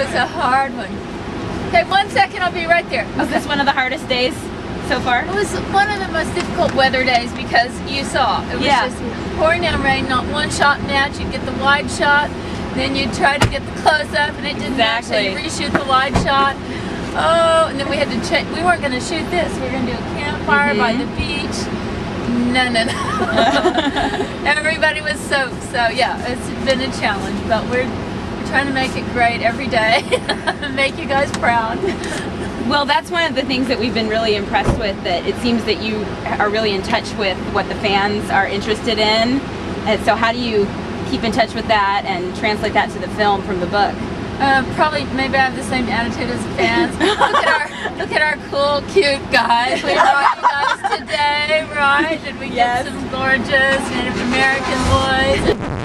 was a hard one. Okay, one second, I'll be right there. Was this one of the hardest days so far? It was one of the most difficult weather days because you saw it was Yeah. just pouring down rain, not one shot match. You'd get the wide shot, then you'd try to get the close up, and it didn't match. So you reshoot the wide shot. Oh, and then we had to check. We weren't going to shoot this. We were going to do a campfire by Mhm. the beach. No, no, no. Everybody was soaked. So yeah, it's been a challenge, but we're trying to make it great every day. And make you guys proud. Well, that's one of the things that we've been really impressed with. That it seems that you are really in touch with what the fans are interested in. And so, how do you keep in touch with that and translate that to the film from the book? Uh, probably, maybe I have the same attitude as the fans. look at our, look at our cool, cute guys. We brought you guys today, right? Did we get some gorgeous Native American boys?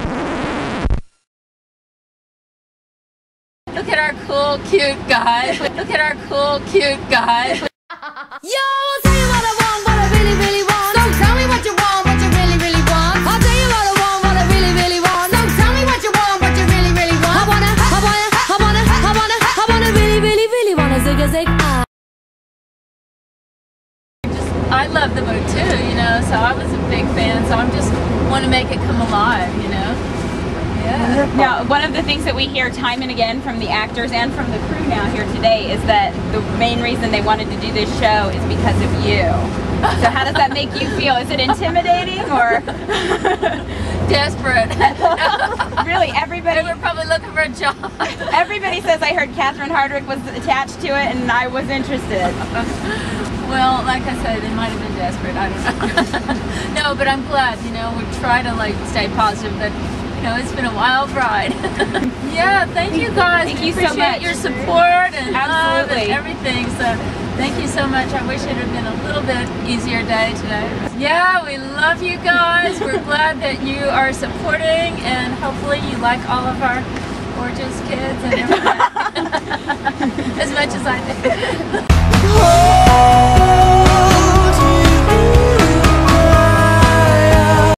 Look at our cool, cute guys. Look at our cool, cute guys. Yo, I'll tell you what I want, what I really, really want. So tell me what you want, what you really, really want. I'll tell you what I want, what I really, really want. So tell me what you want, what you really, really want. I wanna, I wanna, I wanna, I wanna, I wanna really, really, really wanna zig a zig. Ah. Just, I love the book too, you know, so I was a big fan, so I'm just want to make it come alive, you know. Yeah. Now, one of the things that we hear time and again from the actors and from the crew now here today is that the main reason they wanted to do this show is because of you. So, how does that make you feel? Is it intimidating or Desperate. really they everybody? were probably looking for a job. Everybody says I heard Catherine Hardwicke was attached to it and I was interested. Well, like I said, they might have been desperate. I don't know. no, but I'm glad. You know, we try to like stay positive. But you know, it's been a wild ride. yeah, thank you guys. Thank We you so appreciate much. your support and love and everything. So thank you so much. I wish it had been a little bit easier day today. Yeah, we love you guys. We're glad that you are supporting, and hopefully you like all of our gorgeous kids and everything